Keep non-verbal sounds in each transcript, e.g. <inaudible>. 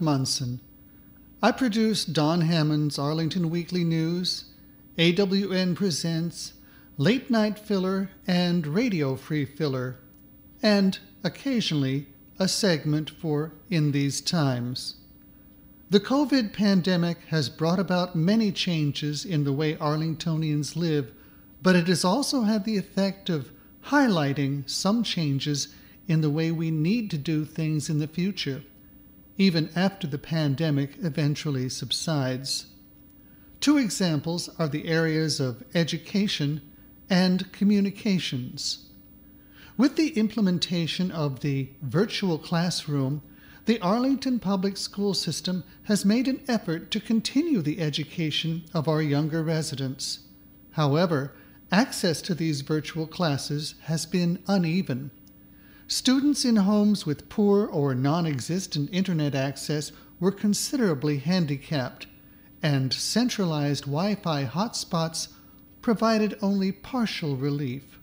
Munson. I produce Don Hammond's Arlington Weekly News, AWN Presents, Late Night Filler, and Radio Free Filler, and occasionally a segment for In These Times. The COVID pandemic has brought about many changes in the way Arlingtonians live, but it has also had the effect of highlighting some changes in the way we need to do things in the future, even after the pandemic eventually subsides. Two examples are the areas of education and communications. With the implementation of the virtual classroom, the Arlington Public School System has made an effort to continue the education of our younger residents. However, access to these virtual classes has been uneven. Students in homes with poor or non existent internet access were considerably handicapped, and centralized Wi Fi hotspots provided only partial relief.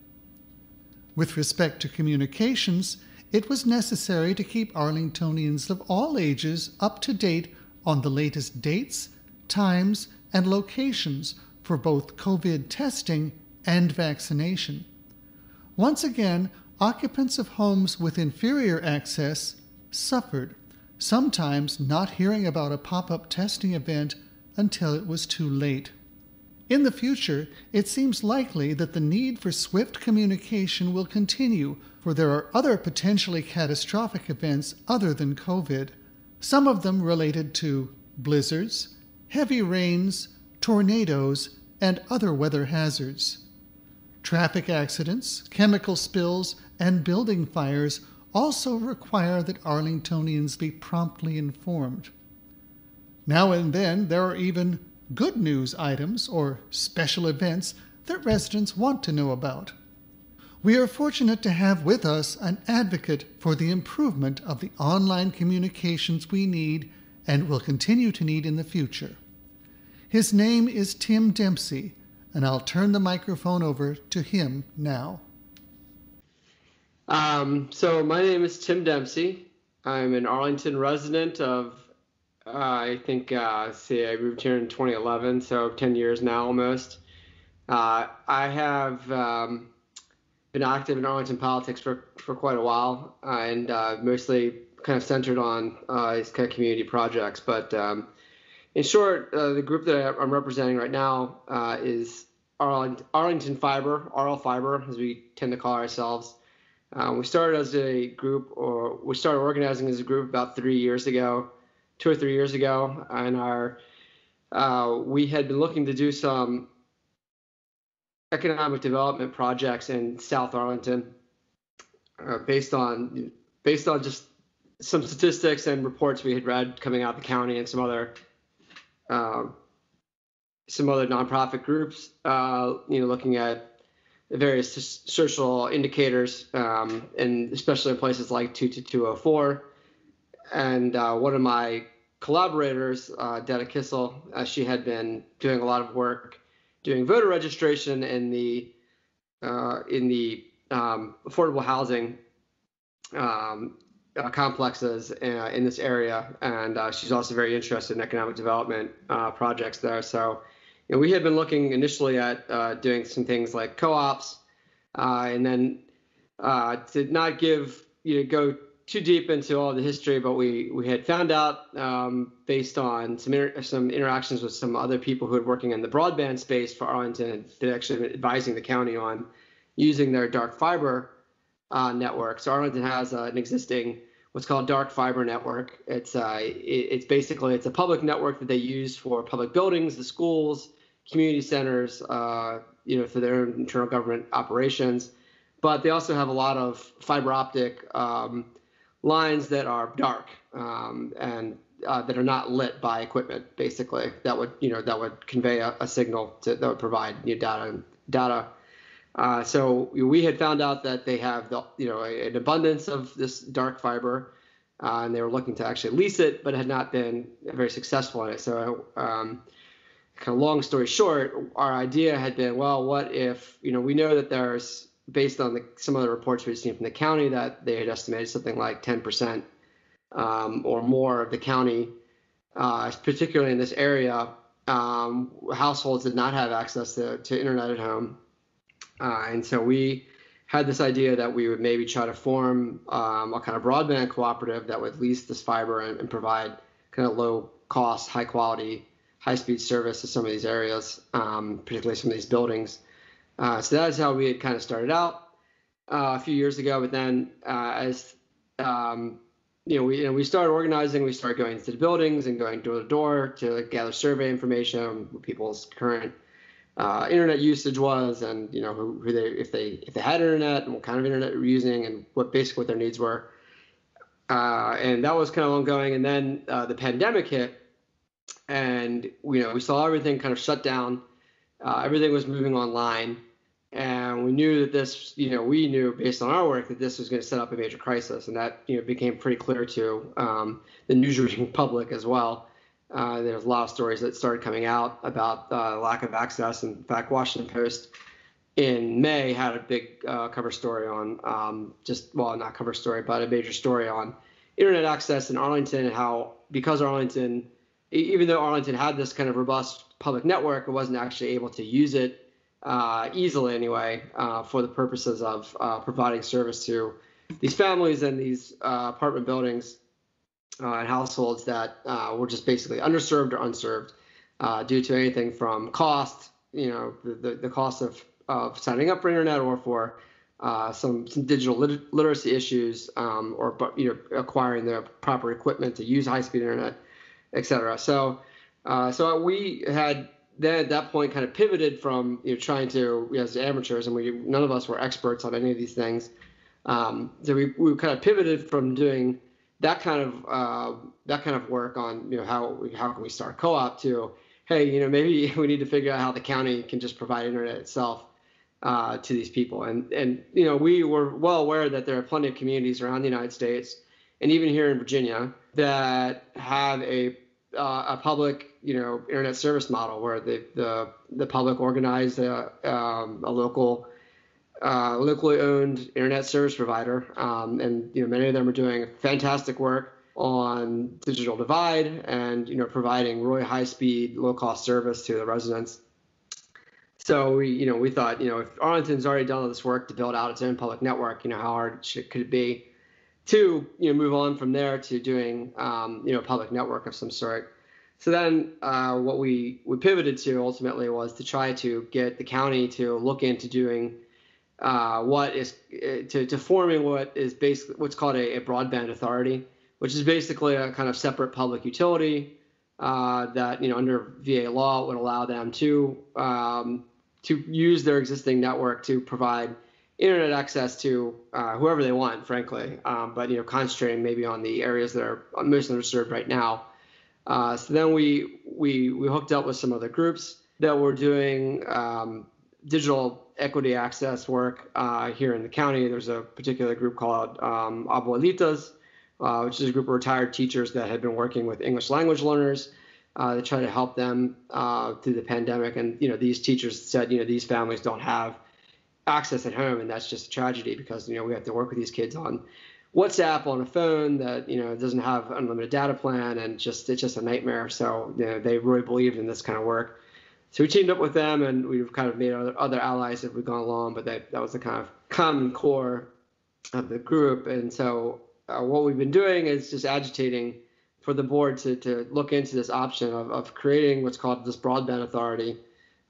With respect to communications, it was necessary to keep Arlingtonians of all ages up to date on the latest dates, times, and locations for both COVID testing and vaccination. Once again, occupants of homes with inferior access suffered, sometimes not hearing about a pop up testing event until it was too late. In the future, it seems likely that the need for swift communication will continue, for there are other potentially catastrophic events other than COVID, some of them related to blizzards, heavy rains, tornadoes, and other weather hazards. Traffic accidents, chemical spills, and building fires also require that Arlingtonians be promptly informed. Now and then, there are even good news items or special events that residents want to know about. We are fortunate to have with us an advocate for the improvement of the online communications we need and will continue to need in the future. His name is Tim Dempsey, and I'll turn the microphone over to him now. Um, so my name is Tim Dempsey. I'm an Arlington resident of, uh, I think, uh, see, I moved here in 2011, so 10 years now almost. Uh, I have um, been active in Arlington politics for, for quite a while, and uh, mostly kind of centered on uh, these kind of community projects. But um, in short, uh, the group that I'm representing right now is Arlington, Arlington Fiber, ARLfiber, as we tend to call ourselves. Um, we started as a group, or we started organizing as a group about three years ago, two or three years ago, and our uh, we had been looking to do some economic development projects in South Arlington, uh, based on based on just some statistics and reports we had read coming out of the county and some other uh, some other nonprofit groups, uh, you know, looking at various social indicators, um, and especially in places like 22204. And uh, one of my collaborators, uh, Detta Kissel, uh, she had been doing a lot of work doing voter registration in the uh, in the um, affordable housing um, uh, complexes uh, in this area, and she's also very interested in economic development projects there. So know, we had been looking initially at uh, doing some things like co-ops, uh, and then uh, to not give you know go too deep into all the history, but we we had found out um, based on some inter- some interactions with some other people who had working in the broadband space for Arlington that actually advising the county on using their dark fiber uh, network. So Arlington has uh, an existing what's called dark fiber network. It's uh, it, it's basically it's a public network that they use for public buildings, the schools, community centers, uh, you know, for their internal government operations. but they also have a lot of fiber optic um, lines that are dark um, and uh, that are not lit by equipment, basically. That would you know that would convey a, a signal to, that would provide know, data data. Uh, so we had found out that they have the, you know an abundance of this dark fiber, uh, and they were looking to actually lease it, but had not been very successful in it. So um, kind of long story short, our idea had been, well, what if you know we know that there's based on the, some of the reports we've seen from the county that they had estimated something like 10% um, or more of the county, uh, particularly in this area, um, households did not have access to, to internet at home. Uh, and so we had this idea that we would maybe try to form um, a kind of broadband cooperative that would lease this fiber and, and provide kind of low cost, high quality, high speed service to some of these areas, um, particularly some of these buildings. Uh, so that's how we had kind of started out uh, a few years ago. But then uh, as um, you know, we you know, we started organizing. We started going into the buildings and going door to door to gather survey information, people's current uh, internet usage was, and you know who, who, they if they if they had internet and what kind of internet they were using, and what basically what their needs were. Uh, and that was kind of ongoing. And then uh, the pandemic hit, and you know we saw everything kind of shut down. Uh, everything was moving online and we knew that this, you know, we knew based on our work that this was going to set up a major crisis, and that you know became pretty clear to um, the news reading <laughs> public as well. Uh, there's a lot of stories that started coming out about uh, lack of access. In fact, Washington Post in May had a big uh, cover story on um, just well, not cover story, but a major story on internet access in Arlington and how because Arlington, even though Arlington had this kind of robust public network, it wasn't actually able to use it uh, easily anyway, uh, for the purposes of uh, providing service to these families and these uh, apartment buildings uh, and households that uh, were just basically underserved or unserved due to anything from cost, you know, the, the, the, cost of, of signing up for internet or for some, some digital lit- literacy issues um, or you know acquiring the proper equipment to use high-speed internet, et cetera. So, so we had then at that point kind of pivoted from you know trying to as amateurs and we none of us were experts on any of these things um, so we, we kind of pivoted from doing that kind of uh, that kind of work on you know how how can we start co-op to hey you know maybe <laughs> we need to figure out how the county can just provide internet itself uh, to these people and and you know we were well aware that there are plenty of communities around the United States and even here in Virginia that have a uh, a public, you know, internet service model where the the, the public organized a, um, a local, uh, locally owned internet service provider, um, and you know many of them are doing fantastic work on digital divide and you know providing really high speed, low cost service to the residents. So we, you know, we thought, you know, if Arlington's already done all this work to build out its own public network, you know, how hard could it be to you know move on from there to doing um, you know a public network of some sort. So then uh, what we we pivoted to ultimately was to try to get the county to look into doing uh, what is to, to forming what is basically what's called a, a, broadband authority, which is basically a kind of separate public utility uh, that you know under VA law would allow them to um, to use their existing network to provide internet access to uh, whoever they want, frankly. Um, but you know, concentrating maybe on the areas that are most underserved right now. Uh, so then we we we hooked up with some other groups that were doing um, digital equity access work uh, here in the county. There's a particular group called um, Abuelitas, uh, which is a group of retired teachers that had been working with English language learners uh, to try to help them uh, through the pandemic. And you know, these teachers said, you know, these families don't have access at home, and that's just a tragedy because you know we have to work with these kids on WhatsApp on a phone that you know doesn't have unlimited data plan, and just it's just a nightmare. So you know, they really believed in this kind of work. So we teamed up with them, and we've kind of made other, other allies as we've gone along. But that that was the kind of common core of the group. And so uh, what we've been doing is just agitating for the board to, to look into this option of, of creating what's called this broadband authority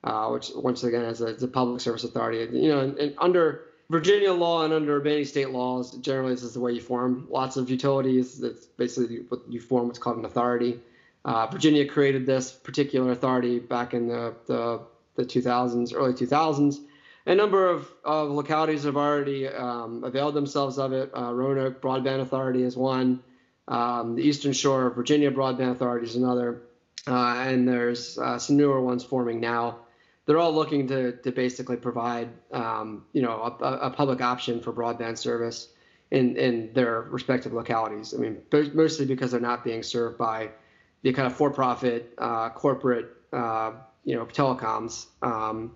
uh, which once again is a, a, public service authority. You know, and, and, under Virginia law and under many state laws, generally this is the way you form lots of utilities. That's basically what you form what's called an authority. Uh, Virginia created this particular authority back in the, the, the 2000s, early 2000s. a number of, of localities have already um, availed themselves of it. Uh, Roanoke Broadband Authority is one. Um, the Eastern Shore of Virginia Broadband Authority is another. Uh, and there's uh, some newer ones forming now. They're all looking to, to basically provide, um, you know, a, a, public option for broadband service in, in their respective localities. I mean, mostly because they're not being served by the kind of for-profit uh, corporate, uh, you know, telecoms. Um,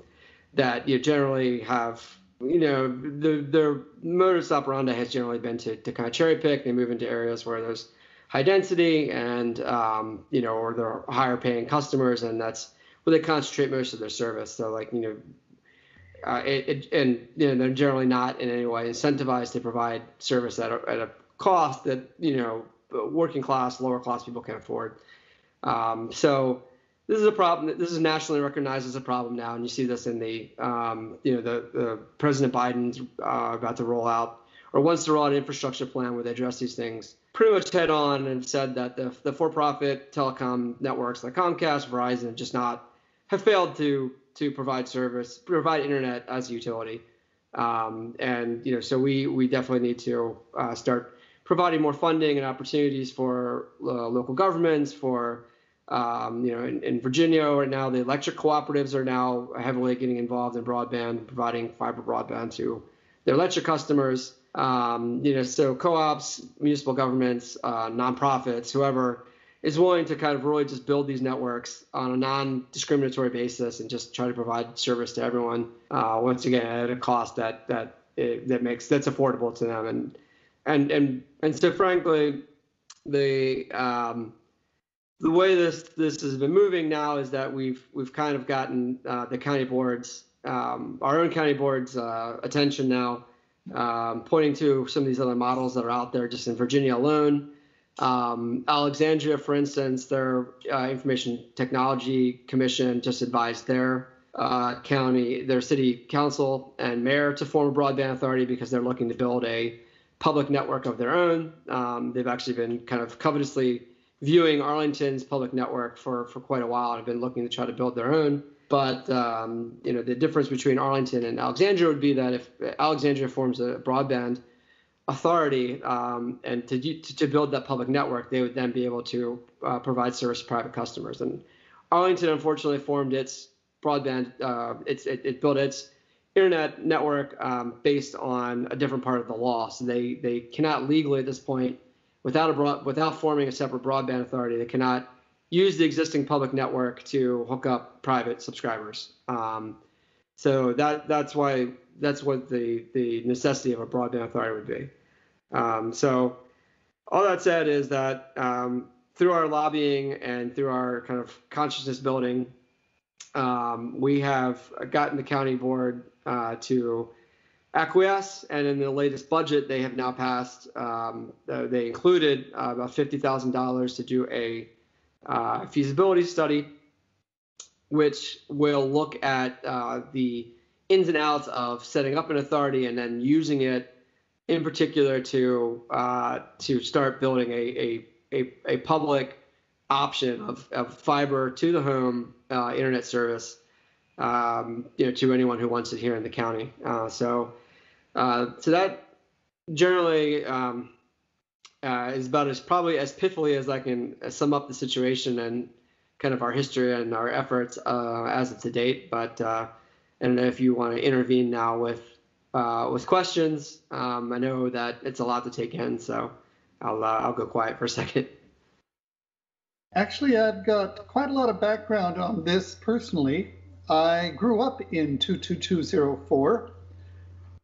that you generally have you know the their modus operandi has generally been to, to kind of cherry pick they move into areas where there's high density and um, you know or they're higher paying customers and that's where they concentrate most of their service so like you know uh, it, it, and you know they're generally not in any way incentivized to provide service at a, at a cost that you know working class lower class people can afford um, so this is a problem. This is nationally recognized as a problem now, and you see this in the, um, you know, the, the President Biden's uh, about to roll out or wants to roll out an infrastructure plan where they address these things pretty much head on and said that the, the for-profit telecom networks like Comcast, Verizon, just not have failed to to provide service, provide internet as a utility, um, and you know, so we we definitely need to uh, start providing more funding and opportunities for uh, local governments for um, you know, in, in, Virginia right now, the electric cooperatives are now heavily getting involved in broadband, providing fiber broadband to their electric customers. Um, you know, so co-ops, municipal governments, uh, nonprofits, whoever is willing to kind of really just build these networks on a non-discriminatory basis and just try to provide service to everyone. Uh, once again, at a cost that that it, that makes that's affordable to them, and and and and so frankly, the um, the way this this has been moving now is that we've we've kind of gotten uh, the county boards, um, our own county boards, uh, attention now, um, pointing to some of these other models that are out there just in Virginia alone. Um, Alexandria, for instance, their uh, Information Technology Commission just advised their uh, county, their city council and mayor to form a broadband authority because they're looking to build a public network of their own. Um, they've actually been kind of covetously viewing Arlington's public network for, for quite a while and have been looking to try to build their own. But um, you know the difference between Arlington and Alexandria would be that if Alexandria forms a broadband authority um, and to, to build that public network, they would then be able to uh, provide service to private customers. And Arlington unfortunately formed its broadband, uh, its, it, it, built its internet network um, based on a different part of the law. So they they cannot legally at this point without a broad, without forming a separate broadband authority, they cannot use the existing public network to hook up private subscribers. Um, so that that's why that's what the the necessity of a broadband authority would be. Um, so all that said is that um, through our lobbying and through our kind of consciousness building, um, we have gotten the county board uh, to acquiesce. And in the latest budget, they have now passed, um, they included uh, about $50,000 to do a uh, feasibility study, which will look at uh, the ins and outs of setting up an authority and then using it in particular to uh, to start building a, a, a, a public option of, of fiber to the home uh, internet service um, you know, to anyone who wants it here in the county. Uh, so uh, so that generally um, uh, is about as probably as pithily as I can sum up the situation and kind of our history and our efforts uh, as of to date. But uh, know if you want to intervene now with uh, with questions. Um, I know that it's a lot to take in, so I'll I'll go quiet for a <laughs> second. Actually, I've got quite a lot of background on this personally. I grew up in 22204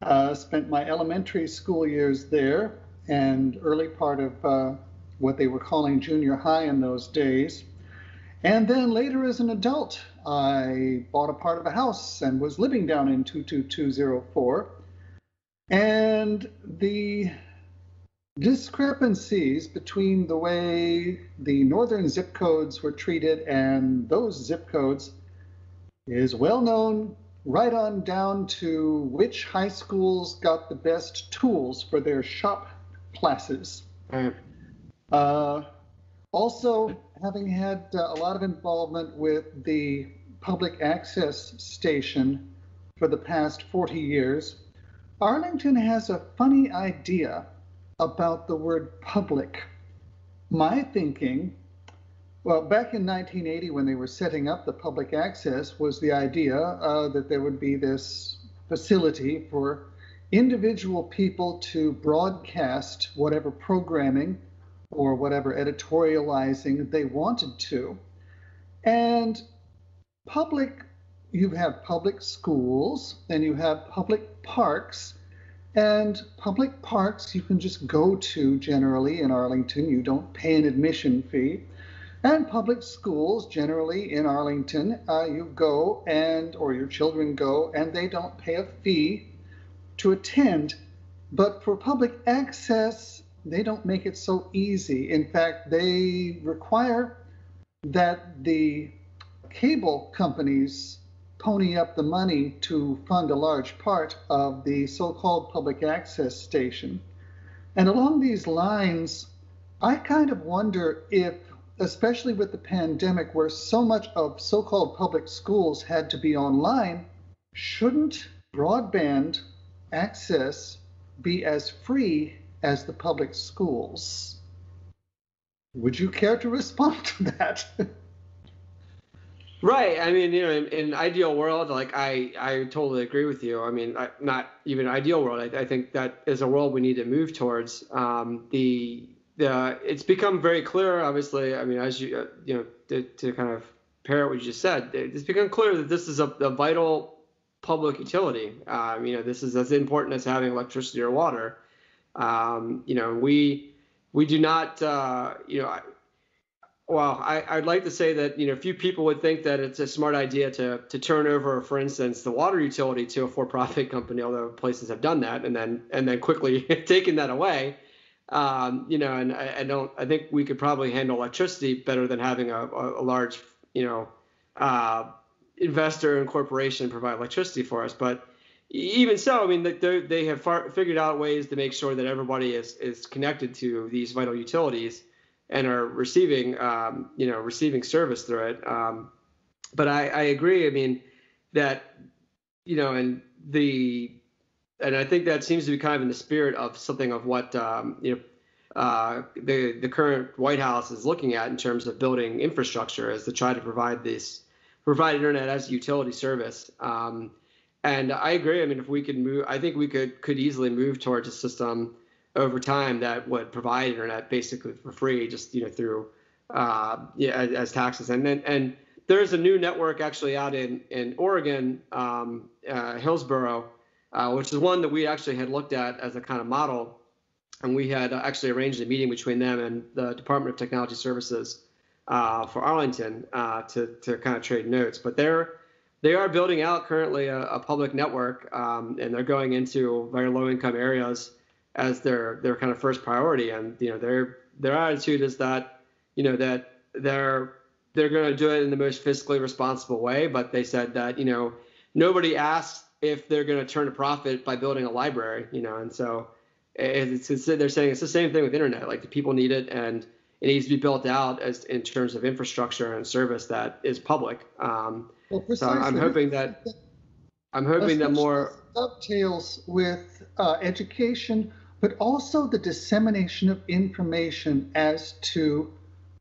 uh, spent my elementary school years there and early part of uh, what they were calling junior high in those days. And then later, as an adult, I bought a part of a house and was living down in 22204. And the discrepancies between the way the northern zip codes were treated and those zip codes is well known right on down to which high schools got the best tools for their shop classes. Mm. Uh, also, having had uh, a lot of involvement with the public access station for the past 40 years, Arlington has a funny idea about the word public. My thinking, well, back in 1980, when they were setting up the public access, was the idea uh, that there would be this facility for individual people to broadcast whatever programming or whatever editorializing they wanted to. And public, you have public schools and you have public parks. And public parks you can just go to generally in Arlington. You don't pay an admission fee. And public schools, generally in Arlington, uh, you go and, or your children go, and they don't pay a fee to attend. But for public access, they don't make it so easy. In fact, they require that the cable companies pony up the money to fund a large part of the so called public access station. And along these lines, I kind of wonder if, especially with the pandemic where so much of so called public schools had to be online, shouldn't broadband access be as free as the public schools. Would you care to respond to that? <laughs> right. I mean, you know, in, in ideal world, like I, I totally agree with you. I mean, I, not even ideal world. I, I, think that is a world we need to move towards. Um, the the it's become very clear, obviously. I mean, as you uh, you know, to, to kind of parrot what you just said, it's become clear that this is a, a vital public utility. Um, you know, this is as important as having electricity or water. Um, you know, we we do not. Uh, you know, I, well, I, would like to say that you know, few people would think that it's a smart idea to to turn over, for instance, the water utility to a for-profit company. Although places have done that, and then and then quickly <laughs> taken that away. Um, you know, and I, I, don't. I think we could probably handle electricity better than having a, a, a large, you know, uh, investor and corporation provide electricity for us. But even so, I mean, they, have figured out ways to make sure that everybody is, is connected to these vital utilities and are receiving, um, you know, receiving service through it. Um, but I, I agree. I mean, that, you know, and the, and I think that seems to be kind of in the spirit of something of what, um, you know, uh, the the current White House is looking at in terms of building infrastructure is to try to provide this provide internet as a utility service. Um, and I agree. I mean, if we could move, I think we could could easily move towards a system over time that would provide internet basically for free, just you know through uh, yeah as, as, taxes. And then and there's a new network actually out in in Oregon, um, uh, Hillsboro, uh, which is one that we actually had looked at as a kind of model, and we had actually arranged a meeting between them and the Department of Technology Services uh, for Arlington uh, to to kind of trade notes. But they're they are building out currently a, a public network, um, and they're going into very low income areas as their their kind of first priority. And you know their their attitude is that you know that they're they're going to do it in the most fiscally responsible way. But they said that you know nobody asked if they're going to turn a profit by building a library. You know, and so it's, it's, they're saying it's the same thing with internet. Like the people need it, and it needs to be built out as in terms of infrastructure and service that is public. Um, well, so I'm hoping that I'm hoping that more dovetails with uh, education, but also the dissemination of information as to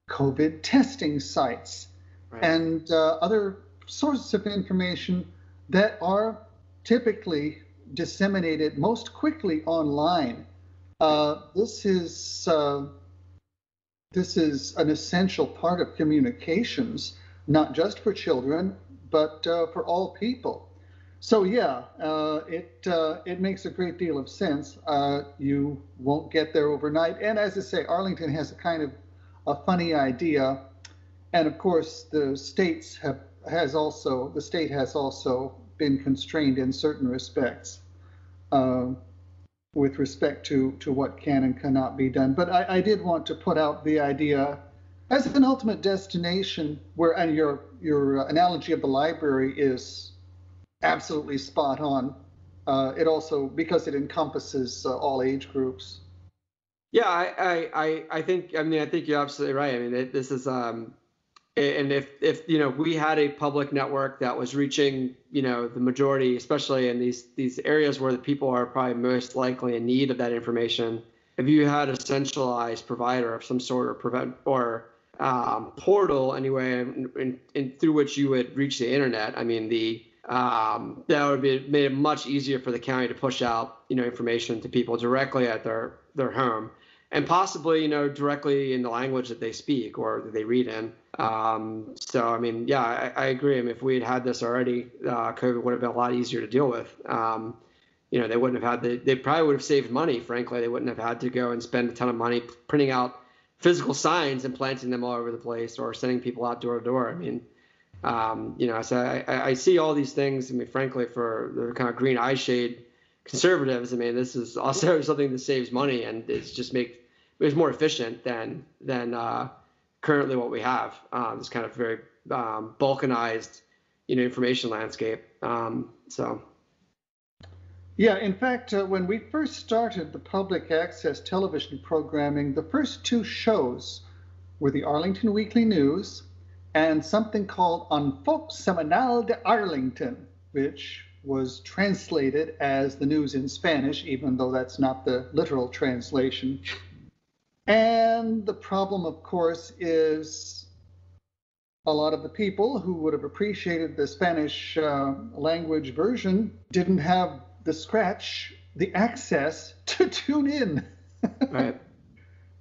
COVID testing sites right. and uh, other sources of information that are typically disseminated most quickly online. Uh, this is uh, this is an essential part of communications, not just for children, but uh, for all people. So yeah, uh, it uh, it makes a great deal of sense. Uh, you won't get there overnight, and as I say, Arlington has a kind of a funny idea, and of course the states have has also the state has also been constrained in certain respects. Uh, with respect to, to what can and cannot be done. But I, I did want to put out the idea as an ultimate destination where, and your, your analogy of the library is absolutely spot on. Uh, it also, because it encompasses uh, all age groups. Yeah, I, I, I think, I mean, I think you're absolutely right. I mean, it, this is, um, and if if you know we had a public network that was reaching you know the majority especially in these these areas where the people are probably most likely in need of that information if you had a centralized provider of some sort or prevent or um, portal anyway in, in, through which you would reach the internet i mean the um, that would be made it much easier for the county to push out you know information to people directly at their their home and possibly you know directly in the language that they speak or that they read in. Um, so i mean yeah I, I, agree. I mean, if we had had this already uh, covid would have been a lot easier to deal with. Um, you know they wouldn't have had the, they probably would have saved money frankly. They wouldn't have had to go and spend a ton of money printing out physical signs and planting them all over the place or sending people out door to door i mean um, you know so I, I see all these things i mean frankly for the kind of green eye shade conservatives i mean this is also <laughs> something that saves money and it's just make it's more efficient than than uh, currently what we have. Uh, this kind of very um, balkanized, you know, information landscape. Um, so. Yeah, in fact, uh, when we first started the public access television programming, the first two shows were the Arlington Weekly News and something called Enfant Semanal de Arlington, which was translated as the news in Spanish, even though that's not the literal translation. And the problem, of course, is a lot of the people who would have appreciated the Spanish uh, language version didn't have the scratch, the access to <laughs> tune in. right.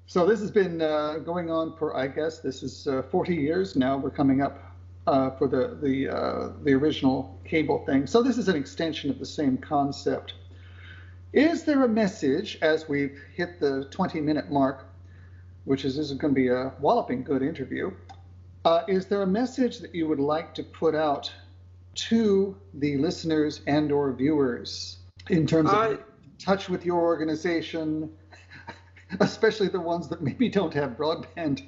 So this has been uh, going on for, I guess, this is uh, 40 years now. We're coming up uh, for the the uh, the original cable thing. So this is an extension of the same concept. Is there a message as we've hit the 20 minute mark which is this is going to be a walloping good interview. Uh, is there a message that you would like to put out to the listeners and or viewers in terms of uh, touch with your organization, <laughs> especially the ones that maybe don't have broadband?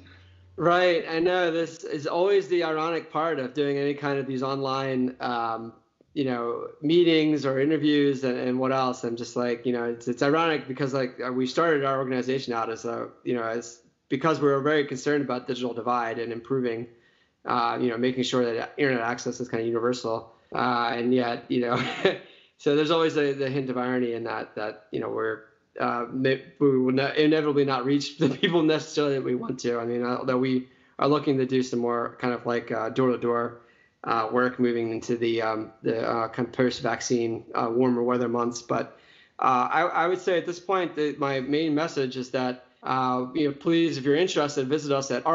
Right. I know this is always the ironic part of doing any kind of these online um, you know meetings or interviews and, and what else i'm just like you know it's, it's ironic because like we started our organization out as a you know as because we were very concerned about digital divide and improving, uh, you know, making sure that internet access is kind of universal. Uh, and yet, you know, <laughs> so there's always a, the hint of irony in that, that, you know, we're, uh, we will inevitably not reach the people necessarily that we want to. I mean, although we are looking to do some more kind of like door to door work moving into the, um, the uh, kind of post vaccine uh, warmer weather months. But uh, I, I, would say at this point that my main message is that uh, you know, please, if you're interested, visit us at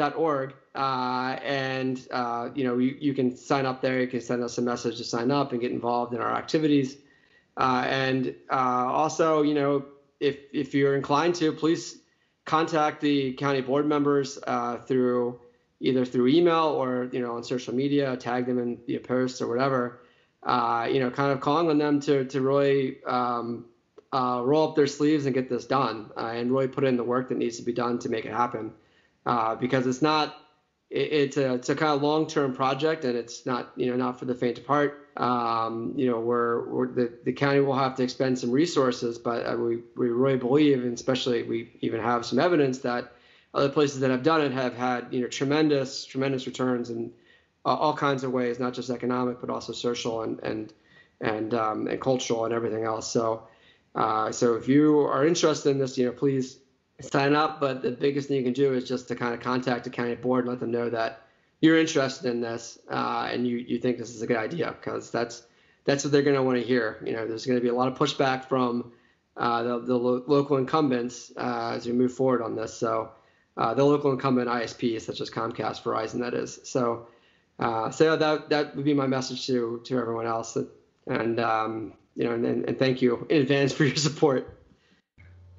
arlfiber.org. Uh, and, uh, you know, you, you, can sign up there. You can send us a message to sign up and get involved in our activities. Uh, and uh, also, you know, if, if you're inclined to, please contact the county board members uh, through either through email or, you know, on social media, tag them in the posts or whatever. you know, kind of calling on them to, to really um, uh, roll up their sleeves and get this done uh, and really put in the work that needs to be done to make it happen. Uh, because it's not, it, it's a it's a kind of long term project and it's not you know not for the faint of heart. Um, you know we're, we're, the the county will have to expend some resources, but uh, we we really believe, and especially we even have some evidence that other places that have done it have had you know tremendous tremendous returns in all kinds of ways, not just economic but also social and and and um, and cultural and everything else. So uh, so if you are interested in this, you know, please sign up. But the biggest thing you can do is just to kind of contact the county board and let them know that you're interested in this uh, and you, you think this is a good idea because that's that's what they're going to want to hear. You know, there's going to be a lot of pushback from uh, the, the lo- local incumbents uh, as we move forward on this. So uh, the local incumbent ISPs such as Comcast, Verizon, that is. So uh, so that that would be my message to to everyone else. That, and um, you know, and, and thank you in advance for your support.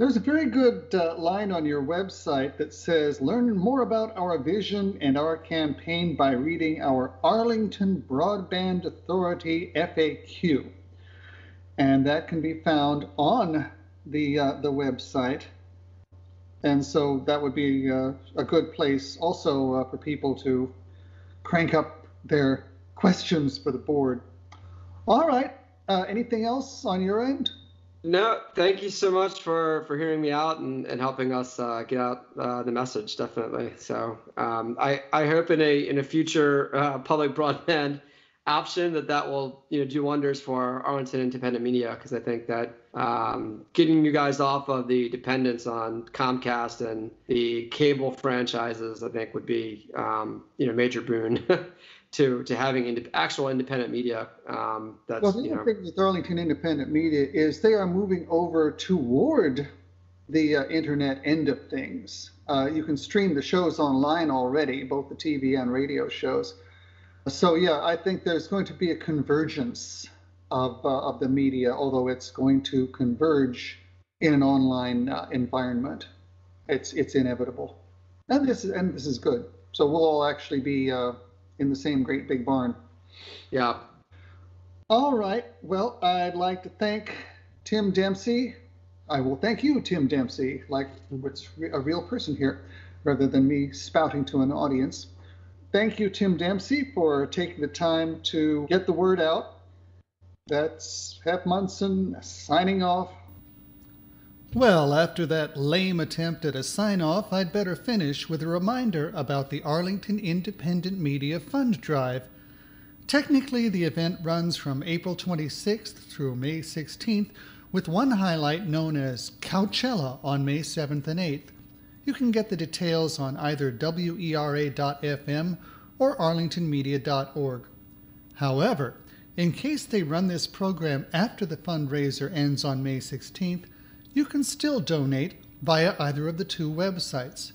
There's a very good uh, line on your website that says, Learn more about our vision and our campaign by reading our Arlington Broadband Authority FAQ. And that can be found on the, uh, the website. And so that would be uh, a good place also uh, for people to crank up their questions for the board. All right. Uh, anything else on your end? No, thank you so much for, for hearing me out and, and helping us uh, get out uh, the message. Definitely. So um, I I hope in a in a future uh, public broadband option that that will you know do wonders for Arlington independent media because I think that um, getting you guys off of the dependence on Comcast and the cable franchises I think would be um, you know major boon <laughs> to to having ind- actual independent media. Um, that's Well, the you know thing with Arlington Independent Media is they are moving over toward the uh, internet end of things. Uh, you can stream the shows online already, both the TV and radio shows. So yeah, I think there's going to be a convergence of uh, of the media, although it's going to converge in an online uh, environment. It's it's inevitable, and this is and this is good. So we'll all actually be uh, in the same great big barn. yeah All right. Well, I'd like to thank Tim Dempsey. I will thank you, Tim Dempsey, like it's a real person here, rather than me spouting to an audience. Thank you, Tim Dempsey, for taking the time to get the word out. That's Hep Munson signing off. Well, after that lame attempt at a sign off, I'd better finish with a reminder about the Arlington Independent Media Fund Drive. Technically, the event runs from April 26th through May 16th, with one highlight known as Coachella on May 7th and 8th. You can get the details on either WERA.fm or arlingtonmedia.org. However, in case they run this program after the fundraiser ends on May 16th, you can still donate via either of the two websites.